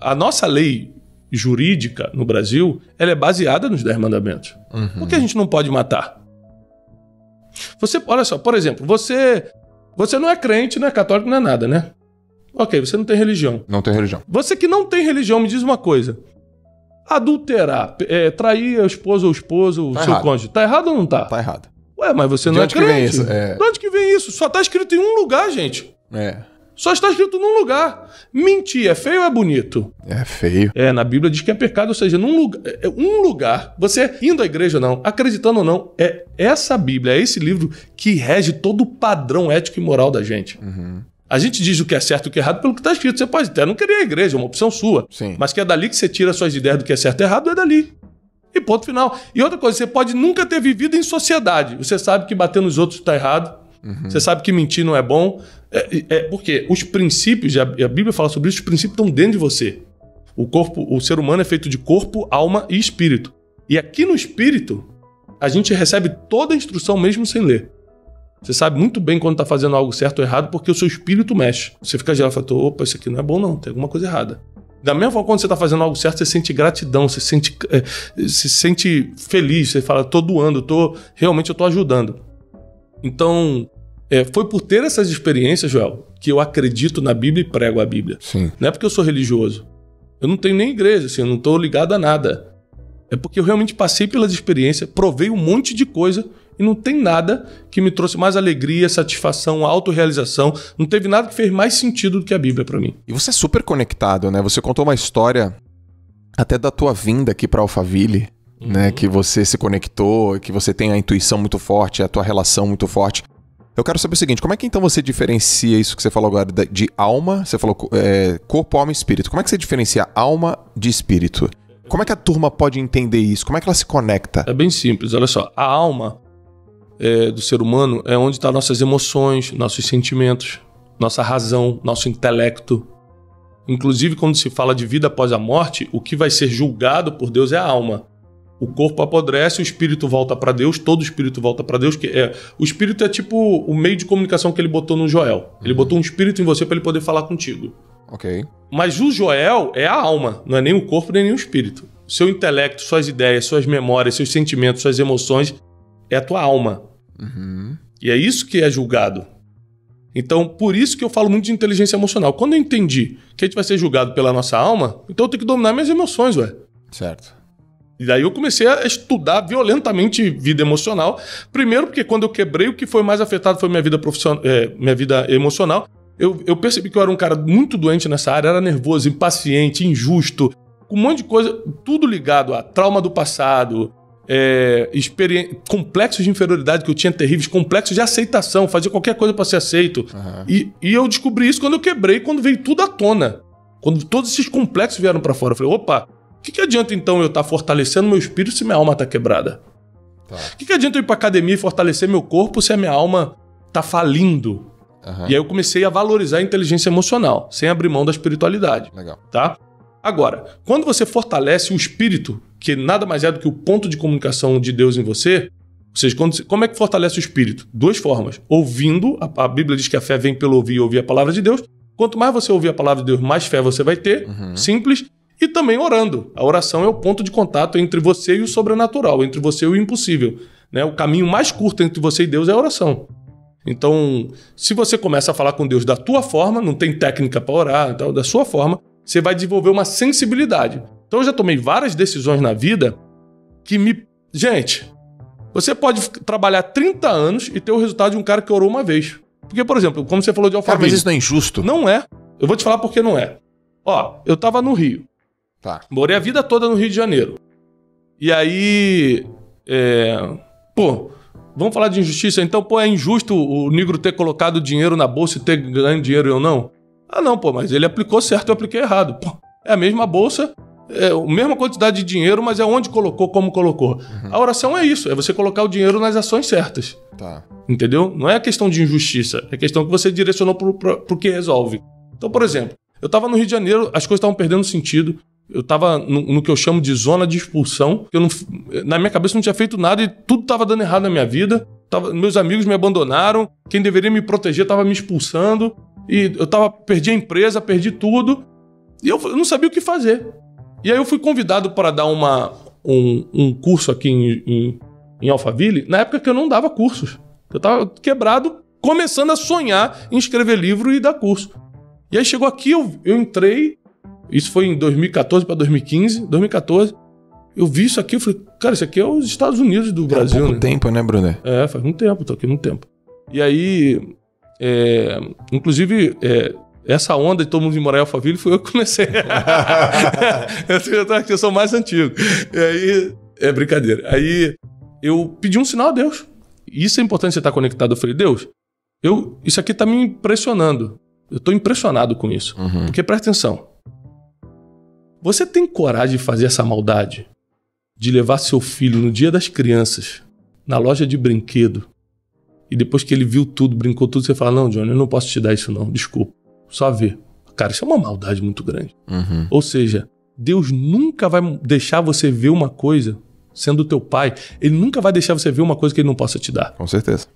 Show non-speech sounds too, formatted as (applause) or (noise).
a nossa lei jurídica no Brasil, ela é baseada nos Dez Mandamentos. Uhum. Por que a gente não pode matar? Você, olha só, por exemplo, você você não é crente, não é católico, não é nada, né? Ok, você não tem religião. Não tem religião. Você que não tem religião, me diz uma coisa. Adulterar, é, trair a esposa ou o esposo, o Tá seu errado. cônjuge, tá errado ou não tá? Tá errado. Ué, mas você De não onde é que crente. vem isso? É. De onde que vem isso? Só tá escrito em um lugar, gente. É. Só está escrito num lugar. Mentir é feio ou é bonito? É feio. É, na Bíblia diz que é pecado, ou seja, num lugar, é um lugar, você indo à igreja ou não, acreditando ou não, é essa Bíblia, é esse livro que rege todo o padrão ético e moral da gente. Uhum. A gente diz o que é certo e o que é errado pelo que está escrito. Você pode até não querer a igreja, é uma opção sua. Sim. Mas que é dali que você tira suas ideias do que é certo e errado, é dali. E ponto final. E outra coisa, você pode nunca ter vivido em sociedade. Você sabe que bater nos outros está errado. Uhum. Você sabe que mentir não é bom. É, é porque os princípios, a, a Bíblia fala sobre isso, os princípios estão dentro de você. O corpo, o ser humano é feito de corpo, alma e espírito. E aqui no espírito, a gente recebe toda a instrução mesmo sem ler. Você sabe muito bem quando está fazendo algo certo ou errado, porque o seu espírito mexe. Você fica gelado e fala, opa, isso aqui não é bom não, tem alguma coisa errada. Da mesma forma, quando você está fazendo algo certo, você sente gratidão, você sente, é, se sente feliz, você fala, tô doando, tô, realmente eu tô ajudando. Então, é, foi por ter essas experiências, Joel, que eu acredito na Bíblia e prego a Bíblia. Sim. Não é porque eu sou religioso. Eu não tenho nem igreja, assim, eu não estou ligado a nada. É porque eu realmente passei pelas experiências, provei um monte de coisa e não tem nada que me trouxe mais alegria, satisfação, autorrealização. Não teve nada que fez mais sentido do que a Bíblia para mim. E você é super conectado, né? Você contou uma história até da tua vinda aqui pra Alphaville, né? Que você se conectou, que você tem a intuição muito forte, a tua relação muito forte. Eu quero saber o seguinte, como é que então você diferencia isso que você falou agora de alma, você falou é, corpo, alma e espírito. Como é que você diferencia alma de espírito? Como é que a turma pode entender isso? Como é que ela se conecta? É bem simples, olha só. A alma é, do ser humano é onde estão nossas emoções, nossos sentimentos, nossa razão, nosso intelecto. Inclusive, quando se fala de vida após a morte, o que vai ser julgado por Deus é a alma. O corpo apodrece, o espírito volta para Deus, todo espírito volta para Deus. Que é, o espírito é tipo o meio de comunicação que ele botou no Joel. Ele botou um espírito em você para ele poder falar contigo. Ok. Mas o Joel é a alma, não é nem o corpo nem, nem o espírito. Seu intelecto, suas ideias, suas memórias, seus sentimentos, suas emoções é a tua alma. Uhum. E é isso que é julgado. Então, por isso que eu falo muito de inteligência emocional. Quando eu entendi que a gente vai ser julgado pela nossa alma, então eu tenho que dominar minhas emoções, ué. Certo. E daí eu comecei a estudar violentamente vida emocional. Primeiro, porque quando eu quebrei, o que foi mais afetado foi minha vida profissional, é, minha vida emocional. Eu, eu percebi que eu era um cara muito doente nessa área, era nervoso, impaciente, injusto, com um monte de coisa, tudo ligado a trauma do passado, é, complexos de inferioridade que eu tinha terríveis, complexos de aceitação, fazer qualquer coisa para ser aceito. Aham. E, e eu descobri isso quando eu quebrei, quando veio tudo à tona. Quando todos esses complexos vieram para fora. Eu falei, opa, o que, que adianta então eu estar fortalecendo meu espírito se minha alma está quebrada? Tá. O que, que adianta eu ir pra academia e fortalecer meu corpo se a minha alma tá falindo? Aham. E aí eu comecei a valorizar a inteligência emocional, sem abrir mão da espiritualidade, Legal. tá? Agora, quando você fortalece o espírito, que nada mais é do que o ponto de comunicação de Deus em você, ou seja, quando como é que fortalece o espírito? Duas formas. Ouvindo, a, a Bíblia diz que a fé vem pelo ouvir e ouvir a palavra de Deus. Quanto mais você ouvir a palavra de Deus, mais fé você vai ter. Uhum. Simples. E também orando. A oração é o ponto de contato entre você e o sobrenatural, entre você e o impossível. Né? O caminho mais curto entre você e Deus é a oração. Então, se você começa a falar com Deus da tua forma, não tem técnica para orar, então, da sua forma, você vai desenvolver uma sensibilidade. Então, eu já tomei várias decisões na vida que me. Gente, você pode trabalhar 30 anos e ter o resultado de um cara que orou uma vez. Porque, por exemplo, como você falou de Cara, alfabeto. mas isso não é injusto? Não é. Eu vou te falar por que não é. Ó, eu tava no Rio. Tá. Morei a vida toda no Rio de Janeiro. E aí. É... Pô, vamos falar de injustiça? Então, pô, é injusto o negro ter colocado dinheiro na bolsa e ter ganho dinheiro e eu não? Ah, não, pô, mas ele aplicou certo e eu apliquei errado. Pô, é a mesma bolsa, é a mesma quantidade de dinheiro, mas é onde colocou, como colocou. A oração é isso, é você colocar o dinheiro nas ações certas. Tá. Entendeu? Não é questão de injustiça, é questão que você direcionou pro, pro, pro que resolve. Então, por exemplo, eu tava no Rio de Janeiro, as coisas estavam perdendo sentido. Eu tava no, no que eu chamo de zona de expulsão. Eu não, na minha cabeça não tinha feito nada e tudo tava dando errado na minha vida. Tava- meus amigos me abandonaram, quem deveria me proteger tava me expulsando. E eu tava, perdi a empresa, perdi tudo. E eu, eu não sabia o que fazer. E aí eu fui convidado para dar uma, um, um curso aqui em, em, em Alphaville, na época que eu não dava cursos. Eu estava quebrado, começando a sonhar em escrever livro e dar curso. E aí chegou aqui, eu, eu entrei, isso foi em 2014 para 2015, 2014. Eu vi isso aqui, eu falei, cara, isso aqui é os Estados Unidos do Brasil. Há pouco né? tempo, né, Bruno? É, faz um tempo, tô aqui um tempo. E aí, é, inclusive, é, essa onda de todo mundo vir morar em Alphaville foi eu que comecei. (laughs) (laughs) eu, sou mais antigo. E aí, é brincadeira. Aí, eu pedi um sinal a Deus. Isso é importante você estar conectado. Eu falei, Deus, eu, isso aqui tá me impressionando. Eu tô impressionado com isso. Uhum. Porque presta atenção. Você tem coragem de fazer essa maldade? De levar seu filho no dia das crianças na loja de brinquedo e depois que ele viu tudo, brincou tudo, você fala: Não, Johnny, eu não posso te dar isso, não, desculpa. Só ver. Cara, isso é uma maldade muito grande. Uhum. Ou seja, Deus nunca vai deixar você ver uma coisa sendo teu pai. Ele nunca vai deixar você ver uma coisa que ele não possa te dar. Com certeza.